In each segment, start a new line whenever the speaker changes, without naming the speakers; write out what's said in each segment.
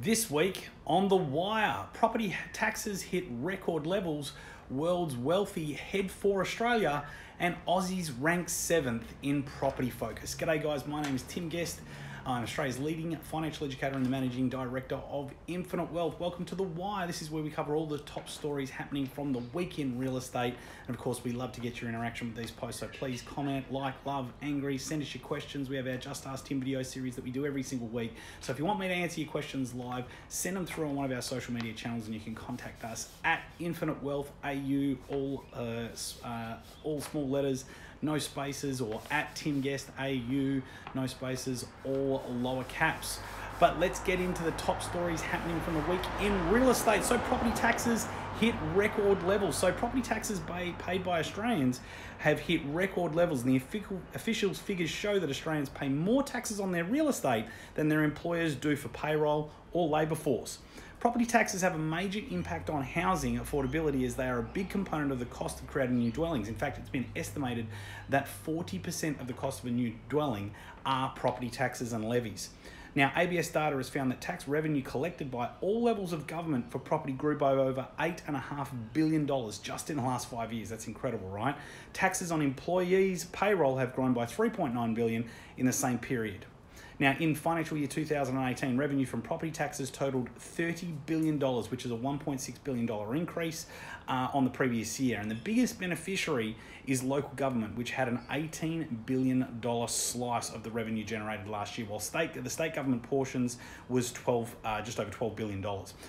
This week on The Wire, property taxes hit record levels, world's wealthy head for Australia, and Aussies rank seventh in property focus. G'day, guys. My name is Tim Guest. I'm Australia's leading financial educator and the managing director of Infinite Wealth. Welcome to The Wire. This is where we cover all the top stories happening from the week in real estate. And of course, we love to get your interaction with these posts. So please comment, like, love, angry, send us your questions. We have our Just Ask Tim video series that we do every single week. So if you want me to answer your questions live, send them through on one of our social media channels and you can contact us at Infinite Wealth AU, all, uh, uh, all small letters no spaces, or at Tim Guest AU, no spaces, all lower caps. But let's get into the top stories happening from the week in real estate. So, property taxes hit record levels. So, property taxes paid by Australians have hit record levels, and the officials' figures show that Australians pay more taxes on their real estate than their employers do for payroll or labour force. Property taxes have a major impact on housing affordability as they are a big component of the cost of creating new dwellings. In fact, it's been estimated that 40% of the cost of a new dwelling are property taxes and levies. Now, ABS data has found that tax revenue collected by all levels of government for property grew by over $8.5 billion just in the last five years. That's incredible, right? Taxes on employees' payroll have grown by 3.9 billion in the same period. Now, in financial year 2018, revenue from property taxes totaled $30 billion, which is a $1.6 billion increase uh, on the previous year. And the biggest beneficiary is local government, which had an $18 billion slice of the revenue generated last year, while state the state government portions was 12, uh, just over $12 billion.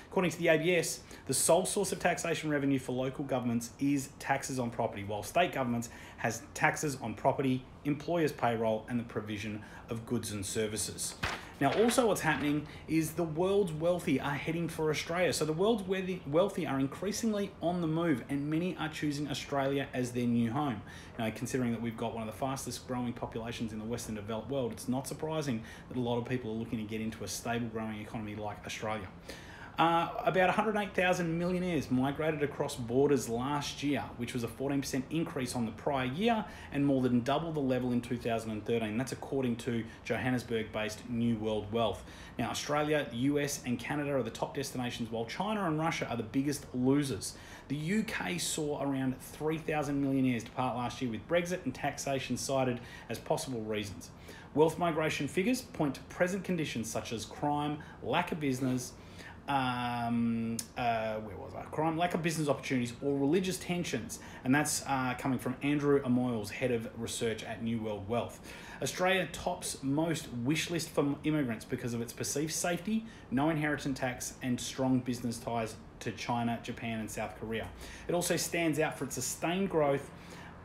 According to the ABS, the sole source of taxation revenue for local governments is taxes on property, while state governments has taxes on property, employers' payroll, and the provision of goods and services. Now, also what's happening is the world's wealthy are heading for Australia. So the world's wealthy are increasingly on the move, and many are choosing Australia as their new home. Know, considering that we've got one of the fastest growing populations in the Western developed world, it's not surprising that a lot of people are looking to get into a stable growing economy like Australia. Uh, about 108,000 millionaires migrated across borders last year, which was a 14% increase on the prior year and more than double the level in 2013. That's according to Johannesburg based New World Wealth. Now, Australia, the US, and Canada are the top destinations, while China and Russia are the biggest losers. The UK saw around 3,000 millionaires depart last year, with Brexit and taxation cited as possible reasons. Wealth migration figures point to present conditions such as crime, lack of business, um, uh, where was I? Crime, lack of business opportunities, or religious tensions. And that's uh, coming from Andrew Amoils, head of research at New World Wealth. Australia tops most wish list for immigrants because of its perceived safety, no inheritance tax, and strong business ties to China, Japan, and South Korea. It also stands out for its sustained growth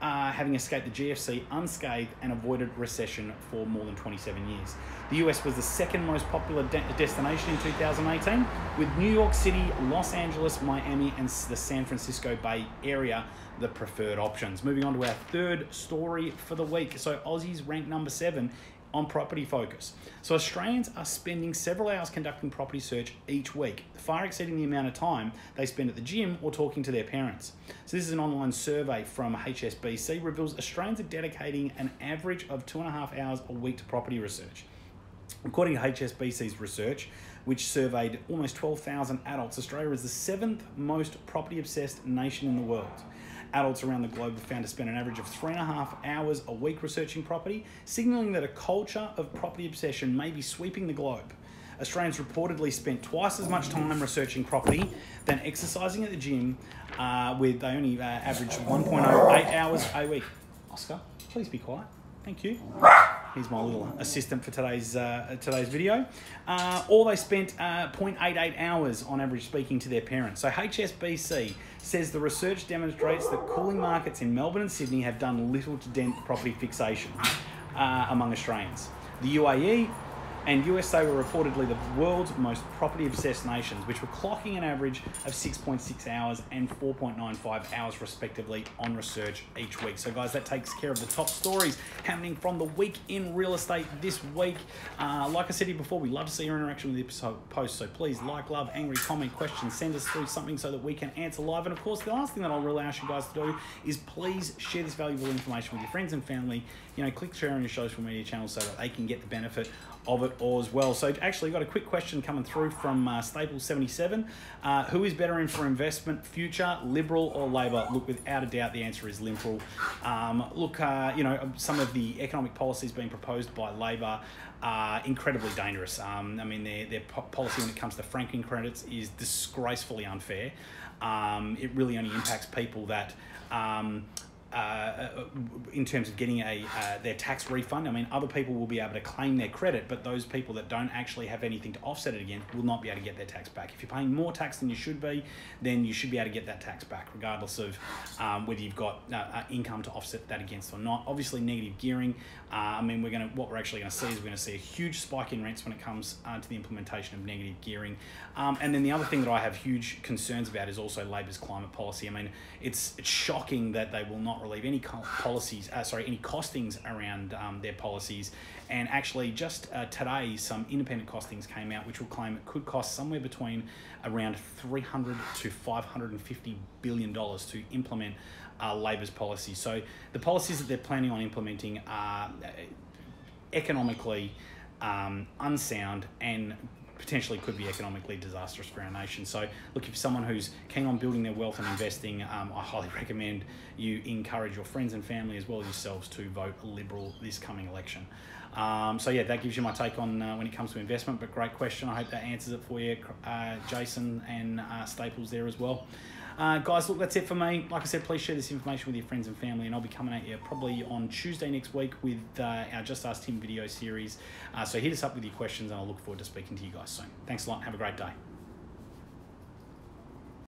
uh, having escaped the GFC unscathed and avoided recession for more than 27 years. The US was the second most popular de- destination in 2018, with New York City, Los Angeles, Miami, and the San Francisco Bay Area the preferred options. Moving on to our third story for the week. So, Aussies ranked number seven on property focus. So Australians are spending several hours conducting property search each week, far exceeding the amount of time they spend at the gym or talking to their parents. So this is an online survey from HSBC reveals Australians are dedicating an average of two and a half hours a week to property research. According to HSBC's research, which surveyed almost 12,000 adults, Australia is the seventh most property obsessed nation in the world adults around the globe have found to spend an average of three and a half hours a week researching property, signaling that a culture of property obsession may be sweeping the globe. Australians reportedly spent twice as much time researching property than exercising at the gym, uh, with they only uh, averaged 1.08 hours a week. Oscar, please be quiet. Thank you. Here's my little assistant for today's uh, today's video. Uh, or they spent uh, 0.88 hours on average speaking to their parents. So HSBC says the research demonstrates that cooling markets in Melbourne and Sydney have done little to dent property fixation uh, among Australians. The UAE and USA were reportedly the world's most property obsessed nations, which were clocking an average of 6.6 hours and 4.95 hours, respectively, on research each week. So, guys, that takes care of the top stories happening from the week in real estate this week. Uh, like I said before, we love to see your interaction with the episode post. So, please like, love, angry, comment, questions, send us through something so that we can answer live. And of course, the last thing that I'll really ask you guys to do is please share this valuable information with your friends and family. You know, click share on your social media channels so that they can get the benefit of it as well. So actually, got a quick question coming through from uh, Staples seventy seven. Uh, who is better in for investment future, Liberal or Labor? Look, without a doubt, the answer is Liberal. Um, look, uh, you know, some of the economic policies being proposed by Labor are incredibly dangerous. Um, I mean, their, their policy when it comes to franking credits is disgracefully unfair. Um, it really only impacts people that um, uh, in terms of getting a uh, their tax refund. I mean, other people will be able to claim their credit, but those people that don't actually have anything to offset it against will not be able to get their tax back. If you're paying more tax than you should be, then you should be able to get that tax back, regardless of um, whether you've got uh, uh income to offset that against or not. Obviously, negative gearing. Uh, I mean, we're to what we're actually going to see is we're going to see a huge spike in rents when it comes uh, to the implementation of negative gearing. Um, and then the other thing that I have huge concerns about is also Labor's climate policy. I mean, it's it's shocking that they will not relieve any policies, uh, sorry, any costings around um, their policies. And actually, just uh, today, some independent costings came out, which will claim it could cost somewhere between around 300 to 550 billion dollars to implement uh, Labor's policies. So the policies that they're planning on implementing are uh, economically um, unsound and potentially could be economically disastrous for our nation. So, look, if someone who's keen on building their wealth and investing, um, I highly recommend you encourage your friends and family as well as yourselves to vote Liberal this coming election. Um, so, yeah, that gives you my take on uh, when it comes to investment, but great question. I hope that answers it for you, uh, Jason and uh, Staples there as well. Uh, guys, look, that's it for me. Like I said, please share this information with your friends and family, and I'll be coming at you probably on Tuesday next week with uh, our Just Ask Tim video series. Uh, so hit us up with your questions, and I'll look forward to speaking to you guys soon. Thanks a lot. Have a great day.